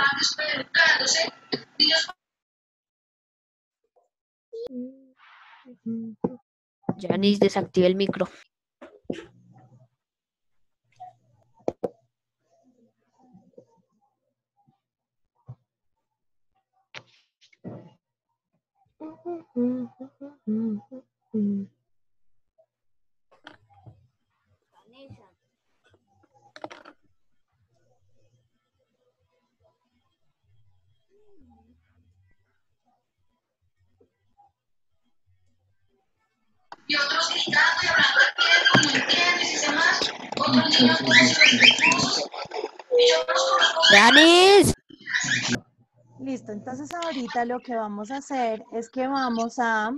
estaban. Niños Janice, desactiva el micro. Y otros gritando y hablando al tiempo, no entiendes y demás. Otros niños necios y yo. Listo, entonces ahorita lo que vamos a hacer es que vamos a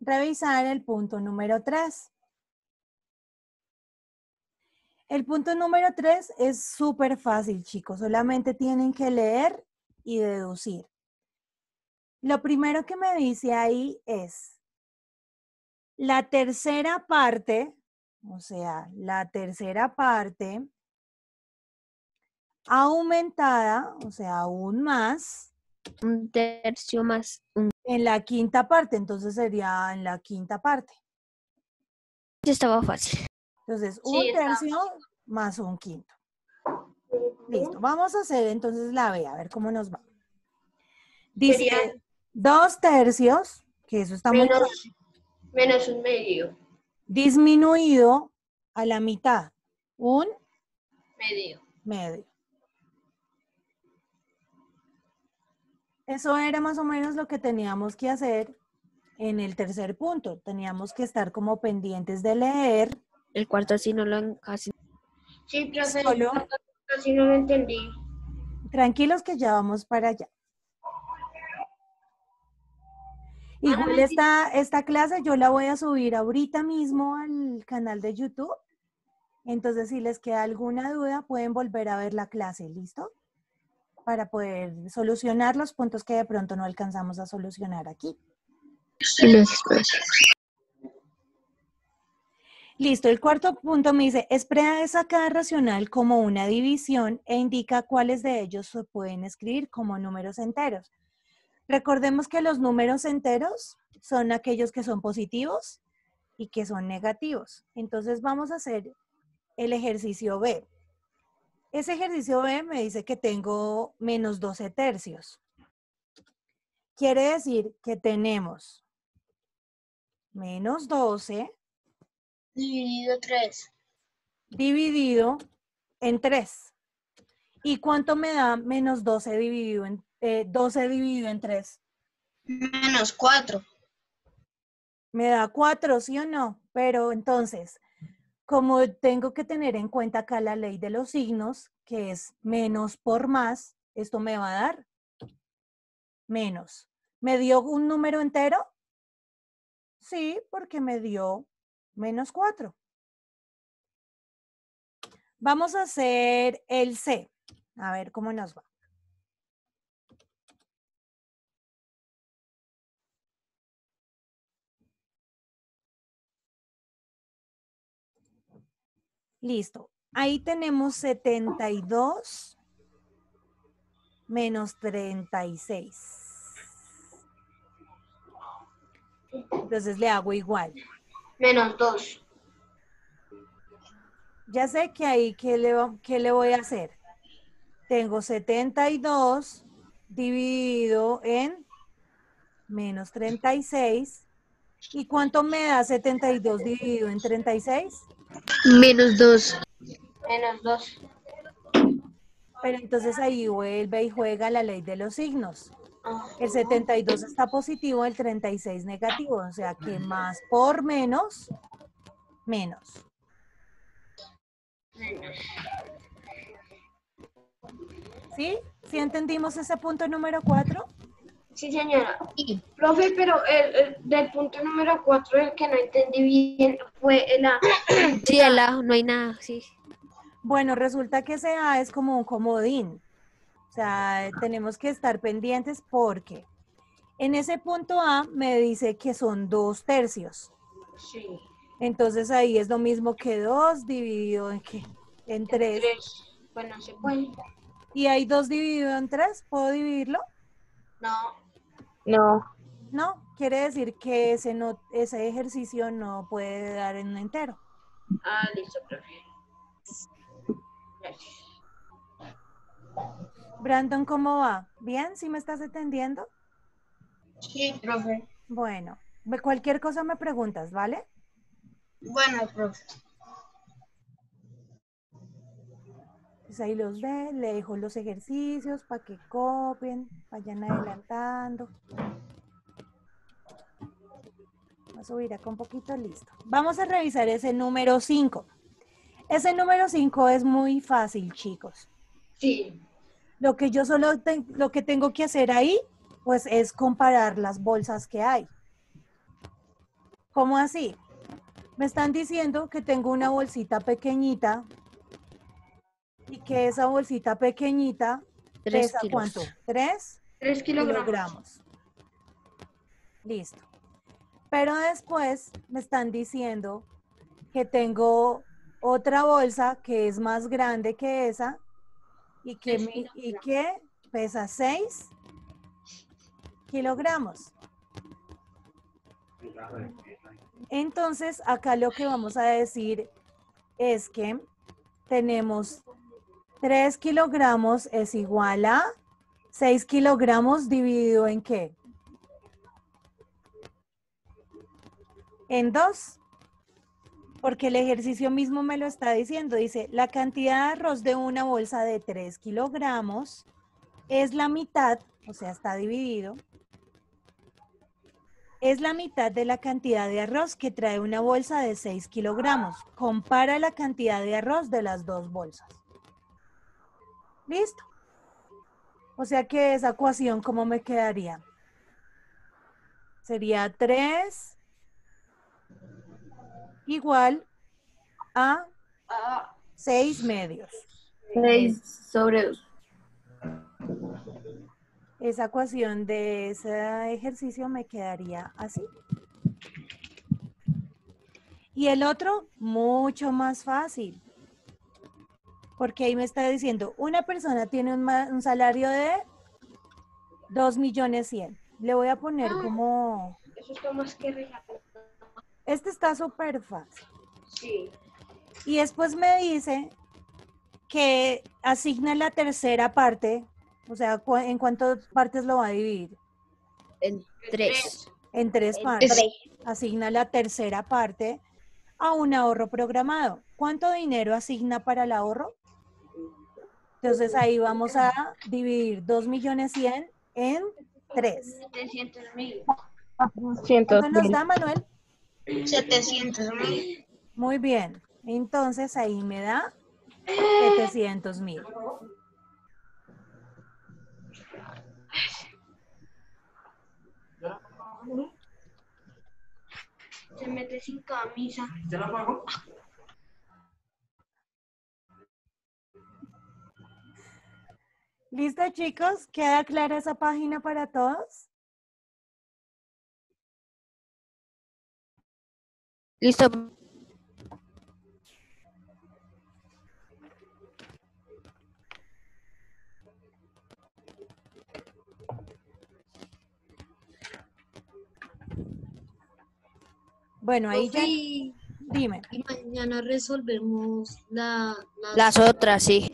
revisar el punto número 3. El punto número 3 es súper fácil, chicos. Solamente tienen que leer y deducir. Lo primero que me dice ahí es la tercera parte, o sea, la tercera parte aumentada, o sea, aún más, Un tercio más un. en la quinta parte. Entonces sería en la quinta parte. Estaba fácil. Entonces, un tercio más un quinto. Listo, vamos a hacer entonces la B, a ver cómo nos va. Dice Sería- dos tercios, que eso está muy Menos, un medio. disminuido a la mitad, un Medio. medio. Eso era más o menos lo que teníamos que hacer en el tercer punto. Teníamos que estar como pendientes de leer El cuarto así no lo casi. Sí, profe, Solo- casi no lo entendí. Tranquilos que ya vamos para allá. Igual esta, esta clase yo la voy a subir ahorita mismo al canal de YouTube. Entonces, si les queda alguna duda, pueden volver a ver la clase, ¿listo? Para poder solucionar los puntos que de pronto no alcanzamos a solucionar aquí. Listo, el cuarto punto me dice, expresa cada racional como una división e indica cuáles de ellos se pueden escribir como números enteros. Recordemos que los números enteros son aquellos que son positivos y que son negativos. Entonces vamos a hacer el ejercicio B. Ese ejercicio B me dice que tengo menos 12 tercios. Quiere decir que tenemos menos 12 Dividido 3. dividido en 3. ¿Y cuánto me da menos 12 dividido en, eh, 12 dividido en 3? Menos 4. Me da 4, ¿sí o no? Pero entonces, como tengo que tener en cuenta acá la ley de los signos, que es menos por más, esto me va a dar menos. ¿Me dio un número entero? Sí, porque me dio menos 4. Vamos a hacer el C. A ver cómo nos va. Listo. Ahí tenemos 72 menos 36. Entonces le hago igual. Menos 2. Ya sé que ahí, ¿qué le, qué le voy a hacer? Tengo 72 dividido en menos 36. ¿Y cuánto me da 72 dividido en 36? Menos dos. Menos 2. Pero entonces ahí vuelve y juega la ley de los signos. Ah, El 72 está positivo, el 36 negativo. O sea que más por menos, menos. Menos. ¿Sí? ¿Sí entendimos ese punto número 4? Sí, señora. Profe, pero el, el del punto número 4, el que no entendí bien, fue el A. Sí, al lado no hay nada, sí. Bueno, resulta que ese A es como un comodín. O sea, tenemos que estar pendientes porque en ese punto A me dice que son dos tercios. Sí. Entonces ahí es lo mismo que 2 dividido en qué? En 3. 3. Bueno, se puede. ¿Y hay 2 dividido en 3? ¿Puedo dividirlo? No. No. No, quiere decir que ese, no, ese ejercicio no puede dar en un entero. Ah, listo, profe. Gracias. Brandon, ¿cómo va? ¿Bien? ¿Sí me estás entendiendo? Sí, profe. Bueno, cualquier cosa me preguntas, ¿vale? Bueno, profe. Pues ahí los ve, le dejo los ejercicios para que copien, vayan adelantando. Voy a subir acá un poquito, listo. Vamos a revisar ese número 5. Ese número 5 es muy fácil, chicos. Sí. Lo que yo solo ten- lo que tengo que hacer ahí, pues es comparar las bolsas que hay. ¿Cómo así? Me están diciendo que tengo una bolsita pequeñita y que esa bolsita pequeñita Tres pesa kilos. cuánto? ¿Tres? Tres kilogramos. kilogramos. Listo. Pero después me están diciendo que tengo otra bolsa que es más grande que esa y que, y que pesa 6 kilogramos. Entonces, acá lo que vamos a decir es que tenemos 3 kilogramos es igual a 6 kilogramos dividido en qué? En 2. Porque el ejercicio mismo me lo está diciendo. Dice, la cantidad de arroz de una bolsa de 3 kilogramos es la mitad, o sea, está dividido, es la mitad de la cantidad de arroz que trae una bolsa de 6 kilogramos. Compara la cantidad de arroz de las dos bolsas. ¿Listo? O sea que esa ecuación, ¿cómo me quedaría? Sería 3 igual a Ah, 6 medios. 6 sobre 2. Esa ecuación de ese ejercicio me quedaría así. Y el otro, mucho más fácil. Porque ahí me está diciendo, una persona tiene un, salario de 2 millones 100. Le voy a poner como, eso está más que regalado. este está súper fácil. Sí. Y después me dice que asigna la tercera parte, o sea, cu- en cuántas partes lo va a dividir. En tres. En tres partes. Asigna la tercera parte a un ahorro programado. ¿Cuánto dinero asigna para el ahorro? Entonces ahí vamos a dividir 2 millones 100 en 3. 700 mil. 100 ¿Cuánto nos da, Manuel? 700 mil. Muy bien. Entonces ahí me da 700 mil. Se mete sin camisa. ¿Listo, chicos? ¿Queda clara esa página para todos? Listo. Bueno, ahí ya. Dime. y mañana resolvemos la, las- Las otras, sí.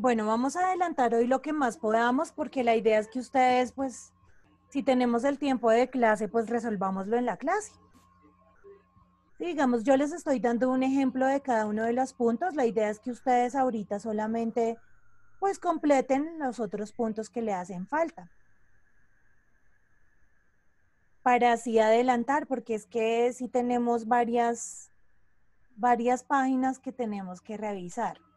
Bueno, vamos a adelantar hoy lo que más podamos porque la idea es que ustedes, pues, si tenemos el tiempo de clase, pues resolvámoslo en la clase. Digamos, yo les estoy dando un ejemplo de cada uno de los puntos. La idea es que ustedes ahorita solamente, pues, completen los otros puntos que le hacen falta. Para así adelantar, porque es que sí tenemos varias, varias páginas que tenemos que revisar.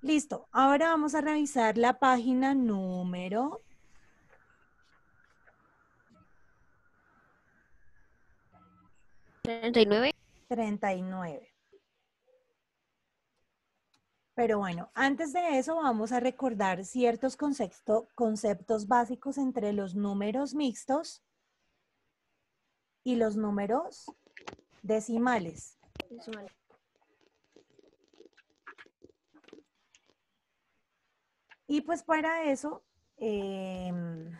Listo, ahora vamos a revisar la página número Treinta y nueve. 39. Pero bueno, antes de eso vamos a recordar ciertos concepto- conceptos básicos entre los números mixtos y los números decimales. Y pues para eso, em,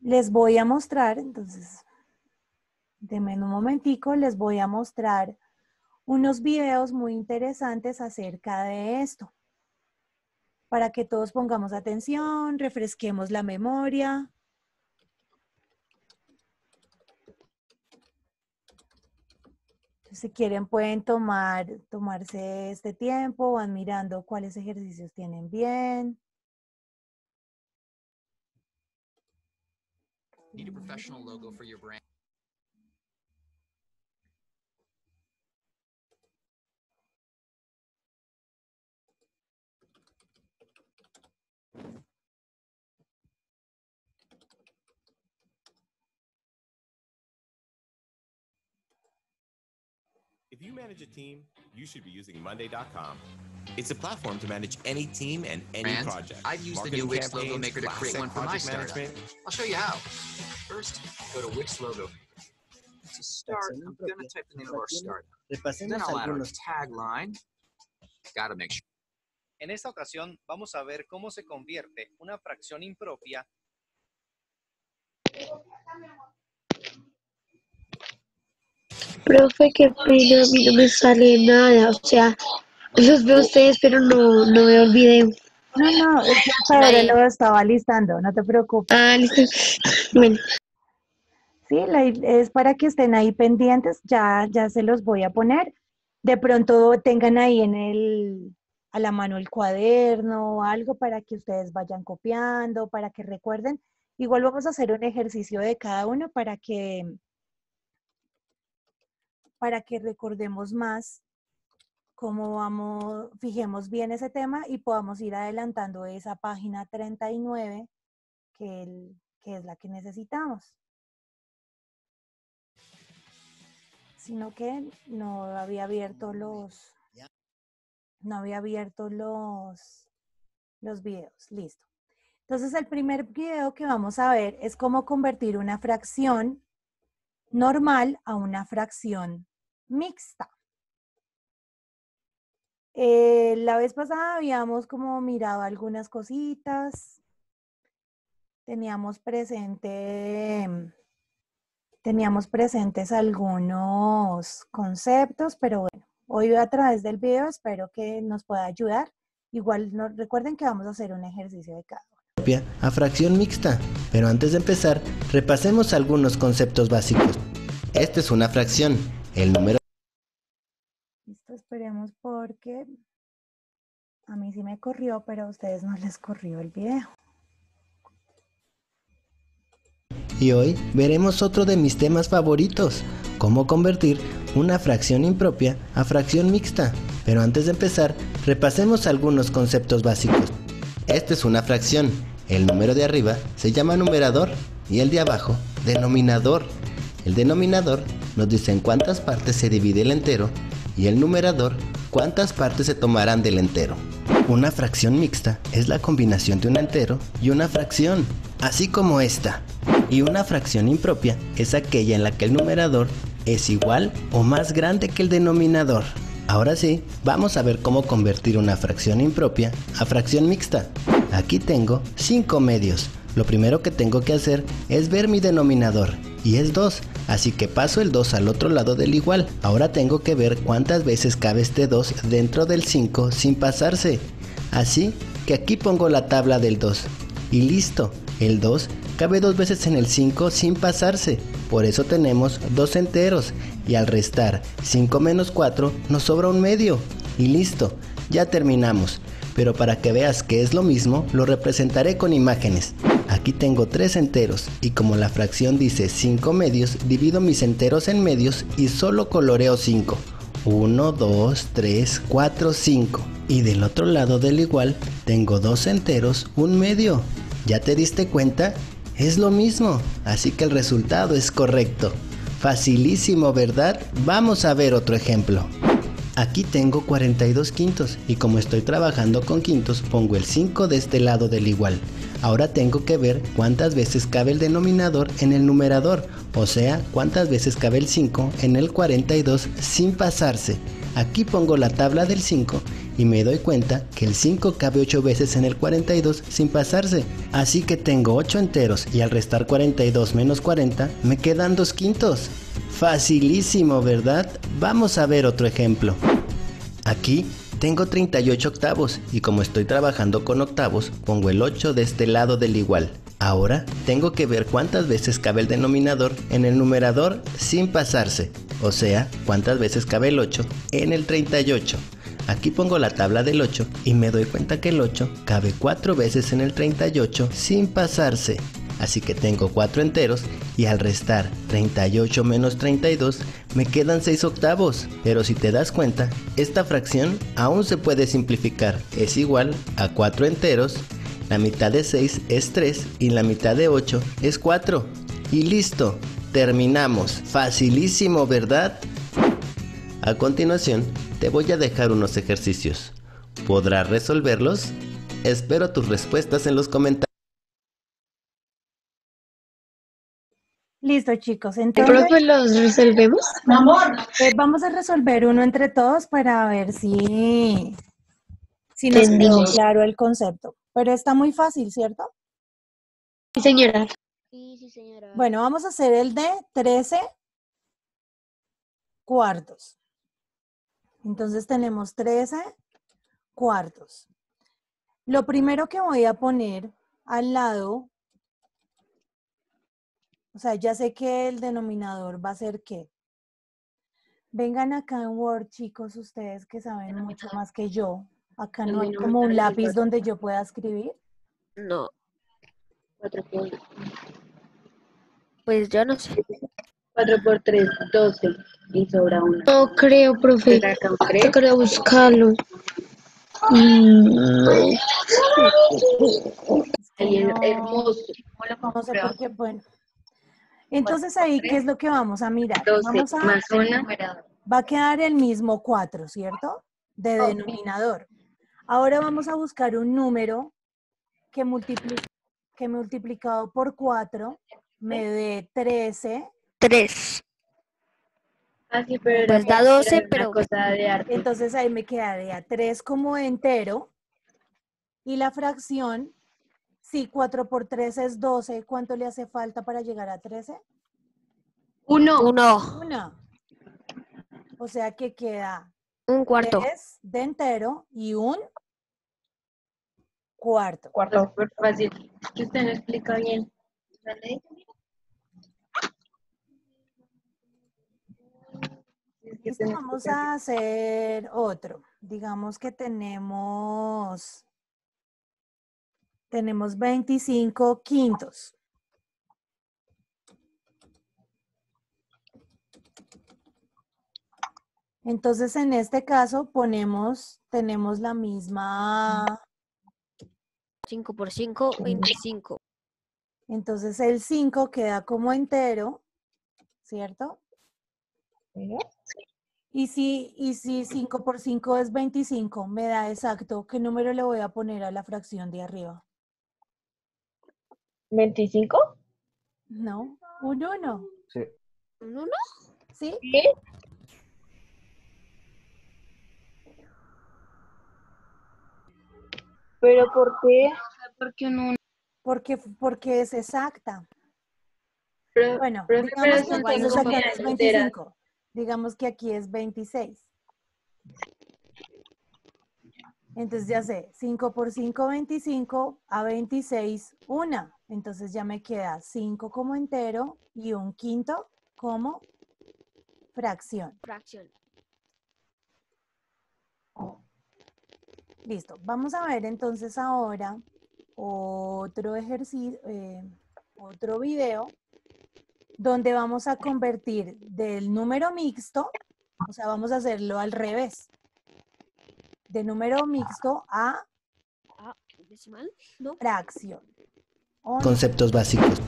les voy a mostrar, entonces, denme un momentico, les voy a mostrar unos videos muy interesantes acerca de esto, para que todos pongamos atención, refresquemos la memoria. Si quieren pueden tomar, tomarse este tiempo, van mirando cuáles ejercicios tienen bien. Logo brand. If you manage a team, you should be using Monday.com. It's a platform to manage any team and any Brands? project. I've used the new Wix logo maker to create one for my project startup. management. I'll show you how. First, go to Wix logo. To start, I'm gonna type the name of our startup. Then I'll add our tagline. Gotta make sure. En esta ocasión vamos a ver cómo se convierte una fracción impropia Profe, qué pena, a mí no me sale nada. O sea, los veo a ustedes, pero no, no veo el video. No, no, es que lo estaba listando, no te preocupes. Ah, listo. Bueno, Sí, la es para que estén ahí pendientes, ya, ya se los voy a poner. De pronto tengan ahí en el, a la mano el cuaderno o algo para que ustedes vayan copiando, para que recuerden. Igual vamos a hacer un ejercicio de cada uno para que, para que recordemos más cómo vamos, fijemos bien ese tema y podamos ir adelantando esa página 39 que, el- que es la que necesitamos. sino que no había abierto los, no había abierto los, los videos. Listo. Entonces, el primer video que vamos a ver es cómo convertir una fracción normal a una fracción mixta. Eh, la vez pasada habíamos como mirado algunas cositas. Teníamos presente em, teníamos presentes algunos conceptos, pero bueno, hoy a través del video espero que nos pueda ayudar. Igual no, recuerden que vamos a hacer un ejercicio de cada uno. a fracción mixta. Pero antes de empezar, repasemos algunos conceptos básicos. Esta es una fracción. El número esperemos porque a mí sí me corrió, pero a ustedes no les corrió el video. y hoy veremos otro de mis temas favoritos, cómo convertir una fracción impropia a fracción mixta. Pero antes de empezar, repasemos algunos conceptos básicos. Esta es una fracción. El número de arriba se llama numerador y el de abajo denominador. El denominador nos dice en cuántas partes se divide el entero y el numerador cuántas partes se tomarán del entero. Una fracción mixta es la combinación de un entero y una fracción, así como esta. Y una fracción impropia es aquella en la que el numerador es igual o más grande que el denominador. Ahora sí, vamos a ver cómo convertir una fracción impropia a fracción mixta. Aquí tengo 5 medios. Lo primero que tengo que hacer es ver mi denominador, y es 2, así que paso el 2 al otro lado del igual. Ahora tengo que ver cuántas veces cabe este 2 dentro del 5 sin pasarse. Así que aquí pongo la tabla del 2. Y listo, el 2 cabe dos veces en el 5 sin pasarse. Por eso tenemos dos enteros. Y al restar 5 menos 4 nos sobra un medio. Y listo, ya terminamos. Pero para que veas que es lo mismo, lo representaré con imágenes. Aquí tengo tres enteros y como la fracción dice 5 medios, divido mis enteros en medios y solo coloreo 5. 1, 2, 3, 4, 5. Y del otro lado del igual tengo dos enteros, un medio. ¿Ya te diste cuenta? Es lo mismo, así que el resultado es correcto. Facilísimo, ¿verdad? Vamos a ver otro ejemplo. Aquí tengo 42 quintos y como estoy trabajando con quintos pongo el 5 de este lado del igual. Ahora tengo que ver cuántas veces cabe el denominador en el numerador, o sea, cuántas veces cabe el 5 en el 42 sin pasarse. Aquí pongo la tabla del 5 y me doy cuenta que el 5 cabe 8 veces en el 42 sin pasarse. Así que tengo 8 enteros y al restar 42 menos 40 me quedan 2 quintos. Facilísimo, ¿verdad? Vamos a ver otro ejemplo. Aquí tengo 38 octavos y como estoy trabajando con octavos, pongo el 8 de este lado del igual. Ahora tengo que ver cuántas veces cabe el denominador en el numerador sin pasarse, o sea, cuántas veces cabe el 8 en el 38. Aquí pongo la tabla del 8 y me doy cuenta que el 8 cabe 4 veces en el 38 sin pasarse. Así que tengo 4 enteros y al restar 38 menos 32 me quedan 6 octavos. Pero si te das cuenta, esta fracción aún se puede simplificar. Es igual a 4 enteros, la mitad de 6 es 3 y la mitad de 8 es 4. Y listo, terminamos. Facilísimo, ¿verdad? A continuación, te voy a dejar unos ejercicios. ¿Podrás resolverlos? Espero tus respuestas en los comentarios. Listo, chicos. Entonces, ¿Profe, los resolvemos? eh, vamos a resolver uno entre todos para ver si, si nos quedó claro el concepto. Pero está muy fácil, ¿cierto? Sí, señora. Sí, sí, señora. Bueno, vamos a hacer el de 13 cuartos. Entonces tenemos 13 cuartos. Lo primero que voy a poner al lado, o sea, ya sé que el denominador va a ser qué. Vengan acá en Word, chicos, ustedes que saben mucho más que yo. Acá no hay como un lápiz donde yo pueda escribir. No. Pues yo no sé. 4 por 3, 12. Y sobra una. No creo, profe. Tocaría buscarlo. Mm, no. Es No. hermoso. ¿Cómo lo No sé por qué, bueno. Entonces ahí, ¿qué es lo que vamos a mirar? 12 Vamos a, más una. va a quedar el mismo 4, ¿cierto? De denominador. Ahora vamos a buscar un número que, multipli- que multiplicado por 4 me dé 13. 3. Ah, sí, pero Pues da era 12, una pero- cosa de arte. Entonces ahí me quedaría 3 como entero. Y la fracción, si 4 por 3 es 12, ¿cuánto le hace falta para llegar a 13? Uno. 1. Una. O sea que queda Un cuarto. 3 de entero y un cuarto. Cuarto. Súper fácil. Que usted no explica bien. Que Listo, vamos a hacer otro. Digamos que tenemos, tenemos 25 quintos. Entonces, en este caso, ponemos, tenemos la misma, 5 por 5, 25. entonces el 5 queda como entero, ¿cierto? Y si, y si 5 por 5 es 25, me da exacto, ¿qué número le voy a poner a la fracción de arriba? ¿25? No, un 1, ¿Un 1? ¿sí? ¿Pero por qué? Porque no. Porque, porque es exacta. Pero, Bueno, pero digamos que son entonces no es medidas enteras. 25. Digamos que aquí es 26. Entonces ya sé, 5 por 5, 25, a 26, 1. Entonces ya me queda 5 como entero y un quinto como fracción. Fracción. Listo. Vamos a ver entonces ahora otro ejercicio, otro video donde vamos a convertir del número mixto, o sea, vamos a hacerlo al revés, de número mixto a Ah, decimal. No. fracción. Conceptos básicos.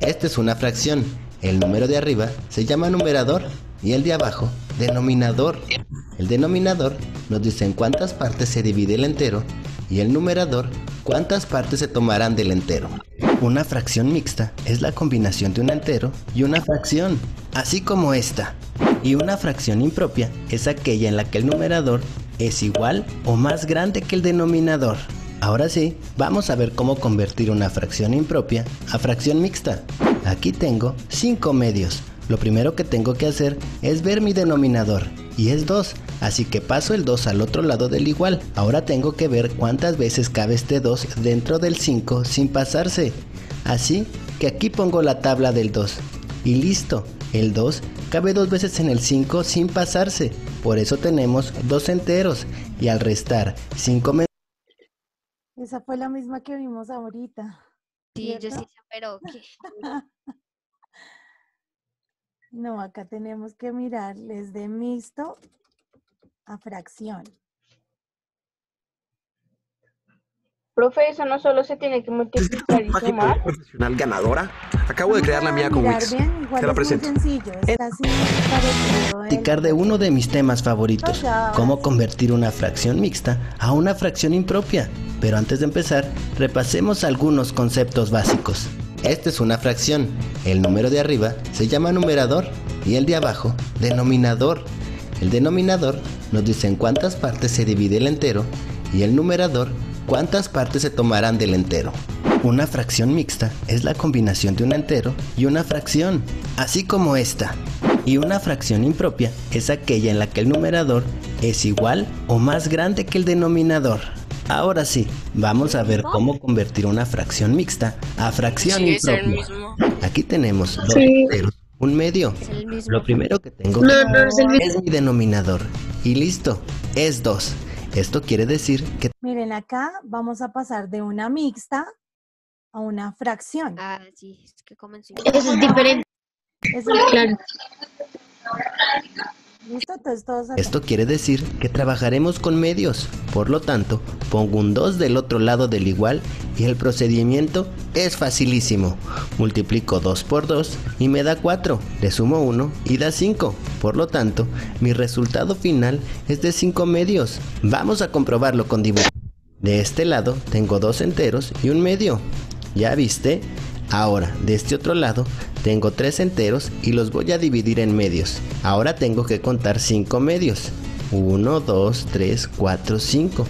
Esta es una fracción. El número de arriba se llama numerador y el de abajo denominador. El denominador nos dice en cuántas partes se divide el entero y el numerador cuántas partes se tomarán del entero. Una fracción mixta es la combinación de un entero y una fracción, así como esta. Y una fracción impropia es aquella en la que el numerador es igual o más grande que el denominador. Ahora sí, vamos a ver cómo convertir una fracción impropia a fracción mixta. Aquí tengo 5 medios. Lo primero que tengo que hacer es ver mi denominador, y es 2, así que paso el 2 al otro lado del igual. Ahora tengo que ver cuántas veces cabe este 2 dentro del 5 sin pasarse. Así que aquí pongo la tabla del 2. Y listo, el 2 cabe dos veces en el 5 sin pasarse. Por eso tenemos dos enteros. Y al restar 5 menos Esa fue la misma que vimos ahorita. Sí, yo sí pero ¿qué? No, acá tenemos que mirarles de mixto a fracción. Profe, eso no solo se tiene que multiplicar y sumar. profesional ganadora? Acabo de crear la mía con Wix. bien, Te la presento. sencillo, es el- platicar de uno de mis temas favoritos, cómo convertir una fracción mixta a una fracción impropia. Pero antes de empezar, repasemos algunos conceptos básicos. Esta es una fracción. El número de arriba se llama numerador y el de abajo denominador. El denominador nos dice en cuántas partes se divide el entero y el numerador cuántas partes se tomarán del entero. Una fracción mixta es la combinación de un entero y una fracción, así como esta. Y una fracción impropia es aquella en la que el numerador es igual o más grande que el denominador. Ahora sí, vamos a ver cómo convertir una fracción mixta a fracción Sí, es el impropia. mismo. Aquí tenemos dos Sí. enteros, un medio. Es el mismo. Lo primero que tengo No, que no es el mismo. es mi denominador. Y listo, es 2. Esto quiere decir que Miren, acá vamos a pasar de una mixta a una fracción. Ah, sí, es que comen cinco. Eso es diferente. Eso es- Claro. ¿Listo? Esto quiere decir que trabajaremos con medios. Por lo tanto, pongo un 2 del otro lado del igual y el procedimiento es facilísimo. Multiplico 2 por 2 y me da 4. Le sumo 1 y da 5. Por lo tanto, mi resultado final es de 5 medios. Vamos a comprobarlo con dibujo. De este lado tengo dos enteros y un medio. ¿Ya viste? Ahora, de este otro lado, tengo tres enteros y los voy a dividir en medios. Ahora tengo que contar cinco medios. 1, 2, 3, 4, 5.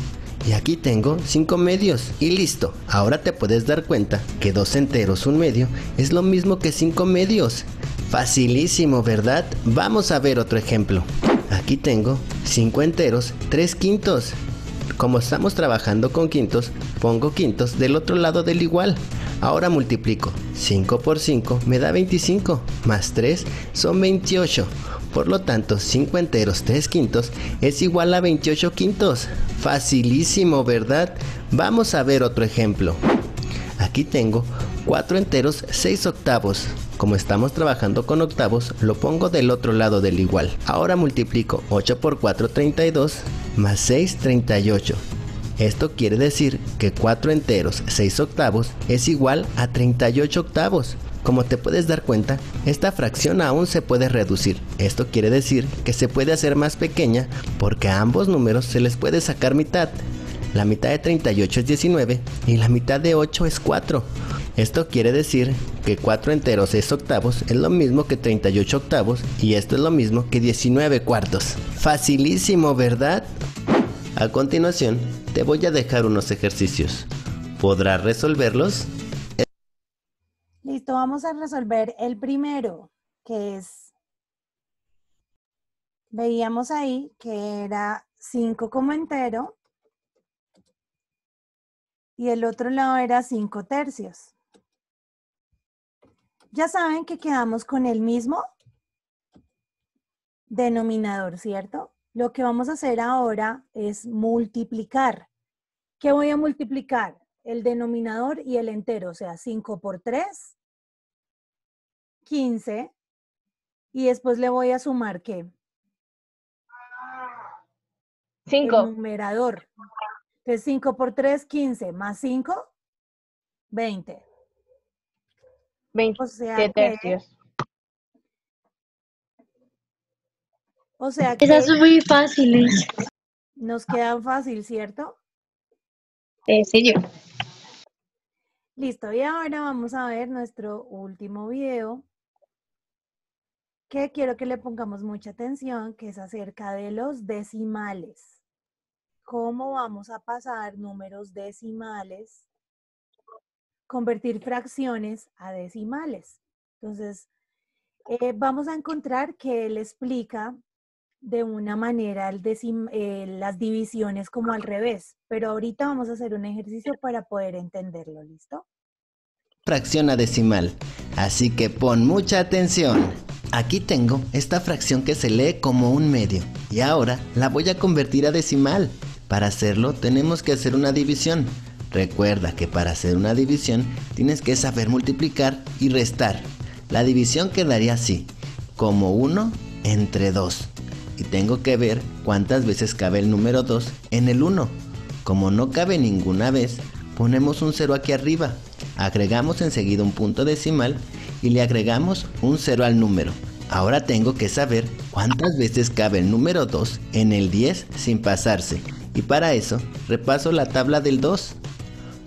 Y aquí tengo 5 medios. Y listo. Ahora te puedes dar cuenta que dos enteros, un medio, es lo mismo que 5 medios. Facilísimo, ¿verdad? Vamos a ver otro ejemplo. Aquí tengo 5 enteros, 3 quintos. Como estamos trabajando con quintos, pongo quintos del otro lado del igual. Ahora multiplico 5 por 5 me da 25, más 3 son 28. Por lo tanto, 5 enteros 3 quintos es igual a 28 quintos. Facilísimo, ¿verdad? Vamos a ver otro ejemplo. Aquí tengo 4 enteros 6 octavos. Como estamos trabajando con octavos, lo pongo del otro lado del igual. Ahora multiplico 8 por 4, 32, más 6, 38. Esto quiere decir que 4 enteros 6 octavos es igual a 38 octavos. Como te puedes dar cuenta, esta fracción aún se puede reducir. Esto quiere decir que se puede hacer más pequeña porque a ambos números se les puede sacar mitad. La mitad de 38 es 19 y la mitad de 8 es 4. Esto quiere decir que 4 enteros 6 octavos es lo mismo que 38 octavos y esto es lo mismo que 19 cuartos. Facilísimo, ¿verdad? A continuación, te voy a dejar unos ejercicios. ¿Podrás resolverlos? Listo, vamos a resolver el primero, que es, veíamos ahí que era 5 como entero y el otro lado era 5 tercios. Ya saben que quedamos con el mismo denominador, ¿cierto? Lo que vamos a hacer ahora es multiplicar. ¿Qué voy a multiplicar? El denominador y el entero, o sea, 5 por 3, 15. Y después le voy a sumar ¿qué? 5. El numerador. Entonces 5 por 3, 15, más 5, 20. 20 O sea tercios. O sea que Esas son muy fáciles. nos queda fácil, ¿cierto? Eh, señor. Listo, y ahora vamos a ver nuestro último video, que quiero que le pongamos mucha atención, que es acerca de los decimales. cómo vamos a pasar números decimales, convertir fracciones a decimales. Entonces, eh, vamos a encontrar que él explica de una manera eh, las divisiones como al revés, pero ahorita vamos a hacer un ejercicio para poder entenderlo, ¿listo? fracción a decimal. Así que pon mucha atención. Aquí tengo esta fracción que se lee como un medio y ahora la voy a convertir a decimal. Para hacerlo tenemos que hacer una división. Recuerda que para hacer una división tienes que saber multiplicar y restar. La división quedaría así, como 1 entre 2. Y tengo que ver cuántas veces cabe el número 2 en el 1. Como no cabe ninguna vez, ponemos un 0 aquí arriba. Agregamos enseguida un punto decimal y le agregamos un 0 al número. Ahora tengo que saber cuántas veces cabe el número 2 en el 10 sin pasarse. Y para eso repaso la tabla del 2.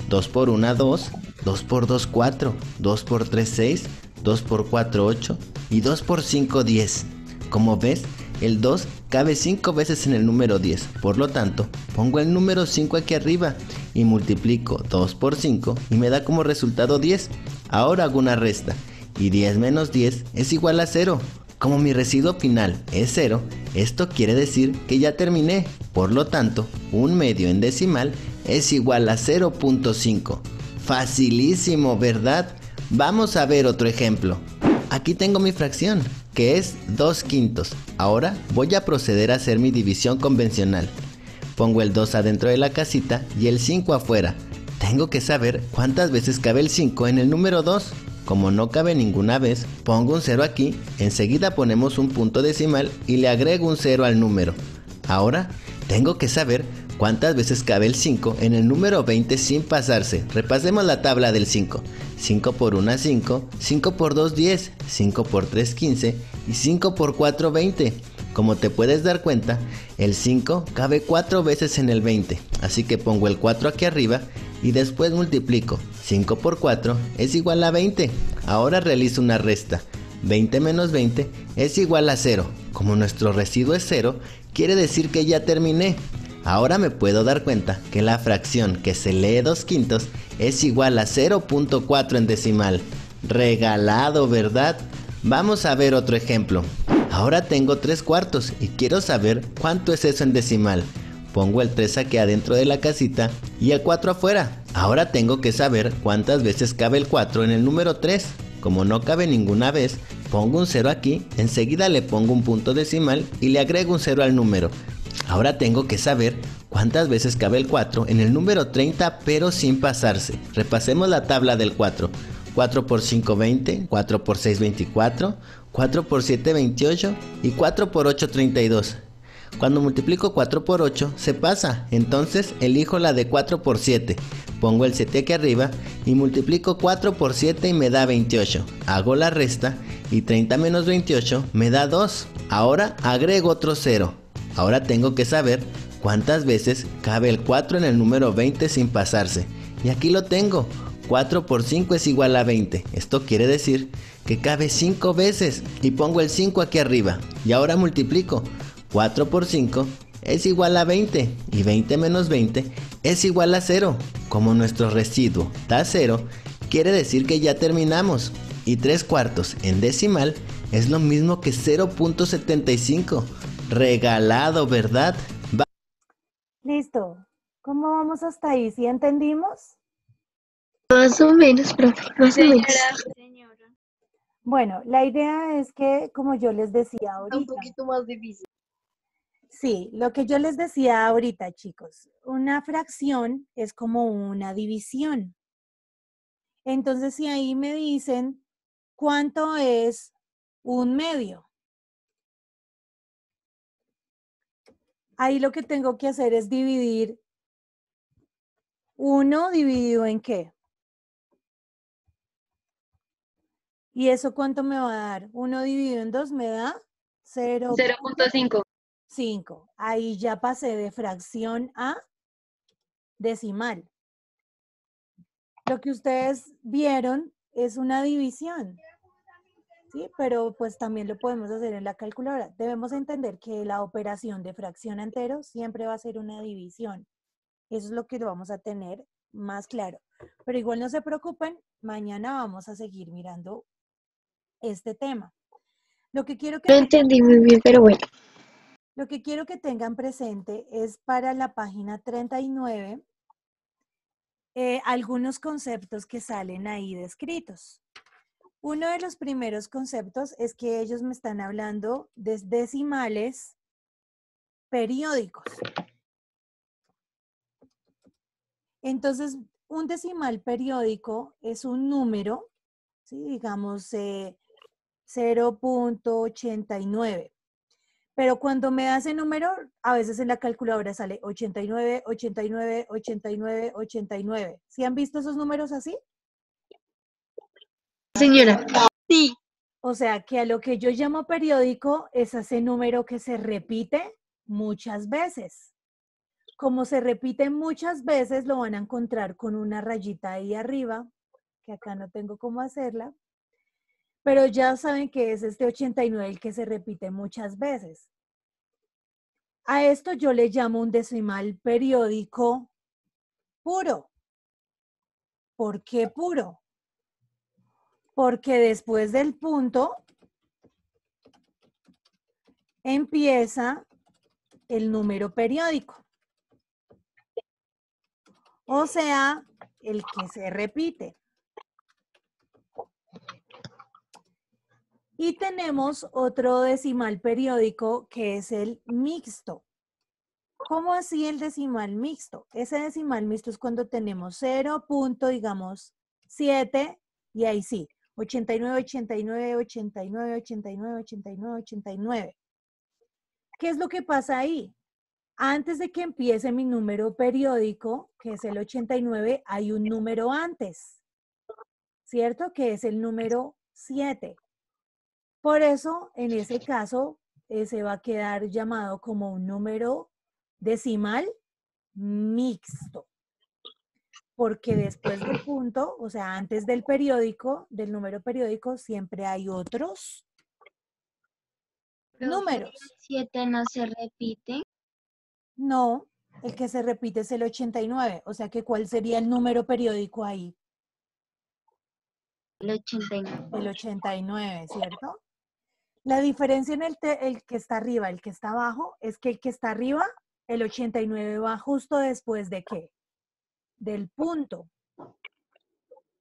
2 por 1 2, 2 por 2 4, 2 por 3 6, 2 por 4 8 y 2 por 5 10. Como ves, el 2 cabe 5 veces en el número 10, por lo tanto, pongo el número 5 aquí arriba y multiplico 2 por 5 y me da como resultado 10. Ahora hago una resta y 10 menos 10 es igual a 0. Como mi residuo final es 0, esto quiere decir que ya terminé. Por lo tanto, un medio en decimal es igual a 0.5. Facilísimo, ¿verdad? Vamos a ver otro ejemplo. Aquí tengo mi fracción, que es 2 quintos. Ahora voy a proceder a hacer mi división convencional. Pongo el 2 adentro de la casita y el 5 afuera. Tengo que saber cuántas veces cabe el 5 en el número 2. Como no cabe ninguna vez, pongo un 0 aquí, enseguida ponemos un punto decimal y le agrego un 0 al número. Ahora, tengo que saber cuántas veces cabe el 5 en el número 20 sin pasarse. Repasemos la tabla del 5. 5 por 1 5, 5 por 2 10, 5 por 3 15 y 5 por 4 20. Como te puedes dar cuenta, el 5 cabe 4 veces en el 20, así que pongo el 4 aquí arriba y después multiplico. 5 por 4 es igual a 20. Ahora realizo una resta. 20 menos 20 es igual a 0. Como nuestro residuo es 0, quiere decir que ya terminé. Ahora me puedo dar cuenta que la fracción que se lee 2 quintos es igual a 0.4 en decimal. Regalado, ¿verdad? Vamos a ver otro ejemplo. Ahora tengo 3 cuartos y quiero saber cuánto es eso en decimal. Pongo el 3 aquí adentro de la casita y el 4 afuera. Ahora tengo que saber cuántas veces cabe el 4 en el número 3. Como no cabe ninguna vez, pongo un 0 aquí, enseguida le pongo un punto decimal y le agrego un 0 al número. Ahora tengo que saber cuántas veces cabe el 4 en el número 30 pero sin pasarse. Repasemos la tabla del 4. 4 por 5 20, 4 por 6 24, 4 por 7 28 y 4 por 8 32. Cuando multiplico 4 por 8 se pasa, entonces elijo la de 4 por 7. Pongo el 7 aquí arriba y multiplico 4 por 7 y me da 28. Hago la resta y 30 menos 28 me da 2. Ahora agrego otro 0. Ahora tengo que saber cuántas veces cabe el 4 en el número 20 sin pasarse. Y aquí lo tengo. 4 por 5 es igual a 20. Esto quiere decir que cabe 5 veces. Y pongo el 5 aquí arriba. Y ahora multiplico. 4 por 5 es igual a 20. Y 20 menos 20 es igual a 0. Como nuestro residuo da 0, quiere decir que ya terminamos. Y 3 cuartos en decimal es lo mismo que 0.75. Regalado, ¿verdad? Va- Listo. ¿Cómo vamos hasta ahí? ¿Sí entendimos? Más o menos, profe, más o menos. Bueno, la idea es que, como yo les decía ahorita. Un poquito más difícil. Sí, lo que yo les decía ahorita, chicos, una fracción es como una división. Entonces, si ahí me dicen cuánto es un medio, ahí lo que tengo que hacer es dividir uno dividido en qué. ¿Y eso cuánto me va a dar? Uno dividido en dos me da 0. 0.5. 5. Ahí ya pasé de fracción a decimal. Lo que ustedes vieron es una división. ¿Sí? Pero pues también lo podemos hacer en la calculadora. Debemos entender que la operación de fracción a entero siempre va a ser una división. Eso es lo que lo vamos a tener más claro. Pero igual no se preocupen, mañana vamos a seguir mirando este tema. Lo que quiero que No entendí muy bien, pero bueno. lo que quiero que tengan presente es para la página 39 eh, algunos conceptos que salen ahí descritos. Uno de los primeros conceptos es que ellos me están hablando de decimales periódicos. Entonces, un decimal periódico es un número, ¿sí? digamos eh, 0.89. Pero cuando me da ese número, a veces en la calculadora sale 89, 89, 89, 89. ¿Sí han visto esos números así? Señora. Sí. O sea, que a lo que yo llamo periódico es a ese número que se repite muchas veces. Como se repite muchas veces, lo van a encontrar con una rayita ahí arriba, que acá no tengo cómo hacerla. Pero ya saben que es este 89 el que se repite muchas veces. A esto yo le llamo un decimal periódico puro. ¿Por qué puro? Porque después del punto empieza el número periódico. O sea, el que se repite. Y tenemos otro decimal periódico que es el mixto. ¿Cómo así el decimal mixto? Ese decimal mixto es cuando tenemos 0. punto, digamos, 7 y ahí sí, 89, 89, 89, 89, 89, 89. ¿Qué es lo que pasa ahí? Antes de que empiece mi número periódico, que es el 89, hay un número antes, ¿cierto? Que es el número 7. Por eso, en ese caso, eh, se va a quedar llamado como un número decimal mixto. Porque después del punto, o sea, antes del periódico, del número periódico, siempre hay otros números. ¿Siete no se repite? No, el que se repite es el 89. O sea que, ¿cuál sería el número periódico ahí? El 89. El 89, ¿cierto? La diferencia en el, te- el que está arriba, el que está abajo, es que el que está arriba, el 89 va justo después de qué? Del punto.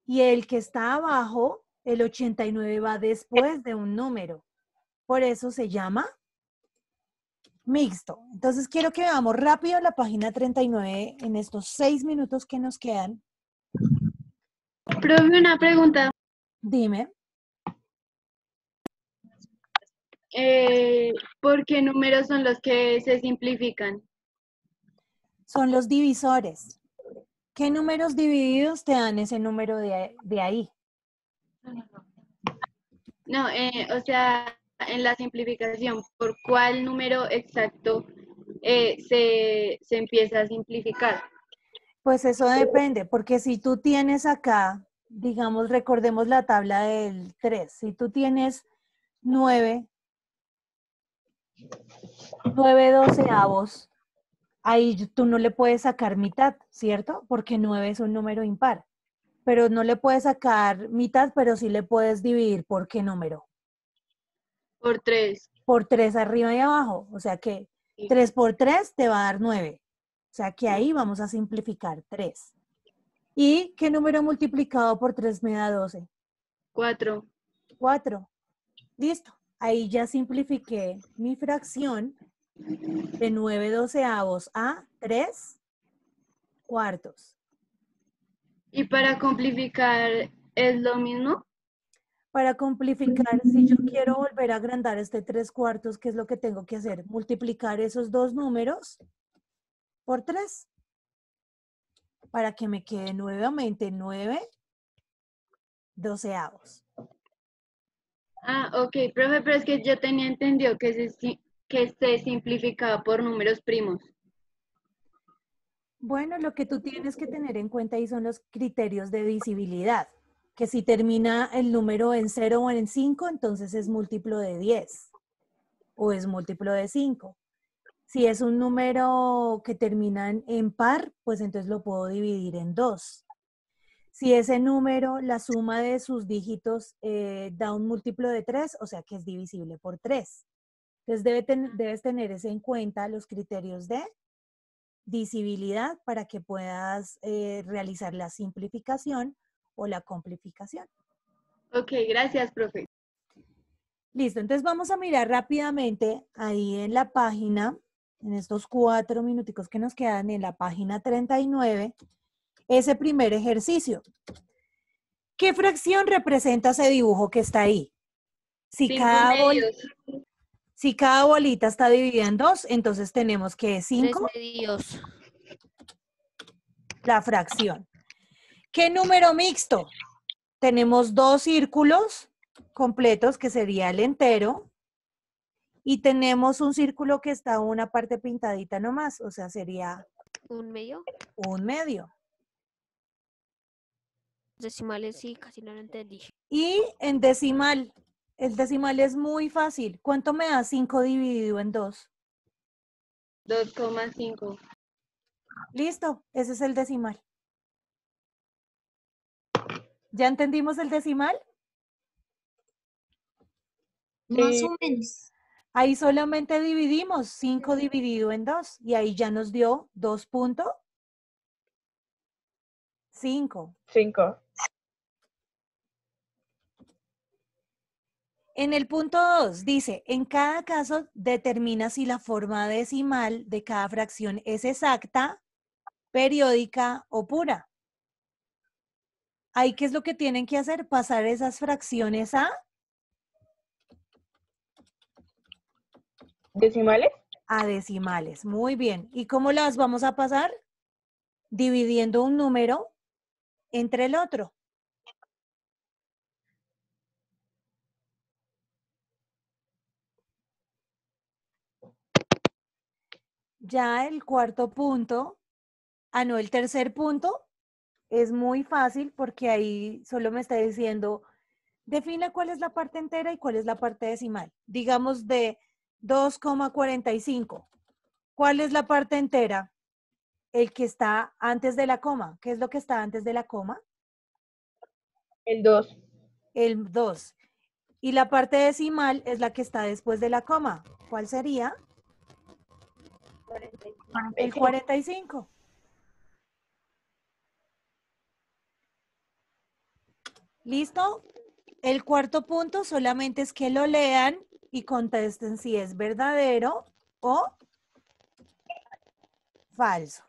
Y el que está abajo, el 89 va después de un número. Por eso se llama mixto. Entonces quiero que veamos rápido la página 39 en estos seis minutos que nos quedan. Profe, una pregunta. Dime. Eh, ¿Por qué números son los que se simplifican? Son los divisores. ¿Qué números divididos te dan ese número de, de ahí? No, eh, o sea, en la simplificación, ¿por cuál número exacto eh, se, se empieza a simplificar? Pues eso depende, porque si tú tienes acá, digamos, recordemos la tabla del 3, si tú tienes 9, 9 doceavos, ahí tú no le puedes sacar mitad, ¿cierto? Porque 9 es un número impar. Pero no le puedes sacar mitad, pero sí le puedes dividir por qué número. Por 3. Por 3 arriba y abajo. O sea que 3 por 3 te va a dar 9. O sea que ahí vamos a simplificar 3. ¿Y qué número multiplicado por 3 me da 12? 4. 4. Listo. Ahí ya simplifiqué mi fracción de 9 doceavos a 3 cuartos. ¿Y para simplificar es lo mismo? Para simplificar, si yo quiero volver a agrandar este 3 cuartos, ¿qué es lo que tengo que hacer? Multiplicar esos dos números por 3 para que me quede nuevamente 9 doceavos. Ah, ok, profe, pero es que yo tenía entendido que se, si- que se simplificaba por números primos. Bueno, lo que tú tienes que tener en cuenta ahí son los criterios de divisibilidad. que si termina el número en 0 o en 5, entonces es múltiplo de 10 o es múltiplo de 5. Si es un número que termina en, en par, pues entonces lo puedo dividir en 2. Si ese número, la suma de sus dígitos eh, da un múltiplo de 3, o sea que es divisible por 3. Entonces debe ten- debes tener ese en cuenta los criterios de visibilidad para que puedas eh, realizar la simplificación o la complificación. Ok, gracias, profe. Listo, entonces vamos a mirar rápidamente ahí en la página, en estos cuatro minuticos que nos quedan en la página 39, ese primer ejercicio. ¿Qué fracción representa ese dibujo que está ahí? Si Cinco cada, medios. Si cada bolita está dividida en dos, entonces tenemos que Tres 5 medios. la fracción. ¿Qué número mixto? Tenemos dos círculos completos, que sería el entero, y tenemos un círculo que está una parte pintadita nomás, o sea, sería Un medio. un medio. Decimales sí, casi no lo entendí. Y en decimal, el decimal es muy fácil. ¿Cuánto me da 5 dividido en 2? 2,5. Listo, ese es el decimal. ¿Ya entendimos el decimal? Más o menos. Ahí solamente dividimos 5 dividido en 2 y ahí ya nos dio 2.5. 5. En el punto 2 dice, en cada caso determina si la forma decimal de cada fracción es exacta, periódica o pura. Ahí, ¿qué es lo que tienen que hacer? Pasar esas fracciones a ¿Decimales? a decimales. Muy bien. ¿Y cómo las vamos a pasar? Dividiendo un número entre el otro. Ya el cuarto punto, ah, no, el tercer punto es muy fácil porque ahí solo me está diciendo, defina cuál es la parte entera y cuál es la parte decimal. Digamos de 2,45. ¿Cuál es la parte entera? El que está antes de la coma. ¿Qué es lo que está antes de la coma? El 2. El 2. Y la parte decimal es la que está después de la coma. ¿Cuál sería? El 45. ¿Listo? El cuarto punto solamente es que lo lean y contesten si es verdadero o falso.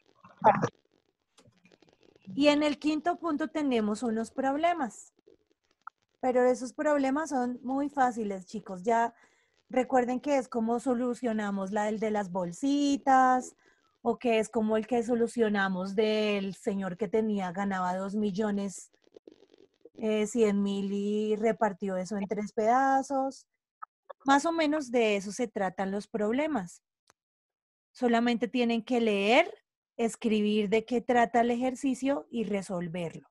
Y en el quinto punto tenemos unos problemas. Pero esos problemas son muy fáciles, chicos. Ya recuerden que es como solucionamos la del de las bolsitas o que es como el que solucionamos del señor que tenía, ganaba dos millones, eh, cien mil y repartió eso en tres pedazos. Más o menos de eso se tratan los problemas. Solamente tienen que leer, escribir de qué trata el ejercicio y resolverlo.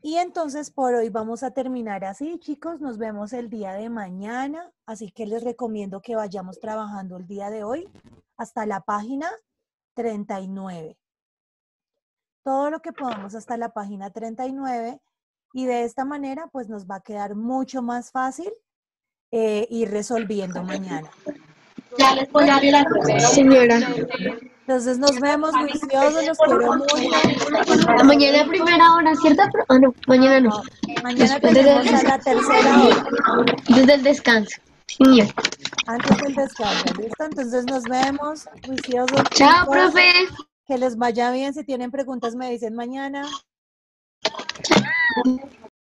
Y entonces por hoy vamos a terminar así, chicos. Nos vemos el día de mañana. Así que les recomiendo que vayamos trabajando el día de hoy hasta la página 39. Todo lo que podamos hasta la página 39. Y de esta manera, pues nos va a quedar mucho más fácil eh, ir resolviendo mañana. Ya les voy a hablar. Señora. Entonces nos vemos juiciosos, los quiero mucho. Mañana a primera hora, ¿cierto? Ah, no, mañana no. Mañana Después de- tenemos a la tercera hora. Desde el descanso. Antes del descanso, ¿listo? Entonces nos vemos, juiciosos. Chao, chicos. profe. Que les vaya bien. Si tienen preguntas, me dicen mañana.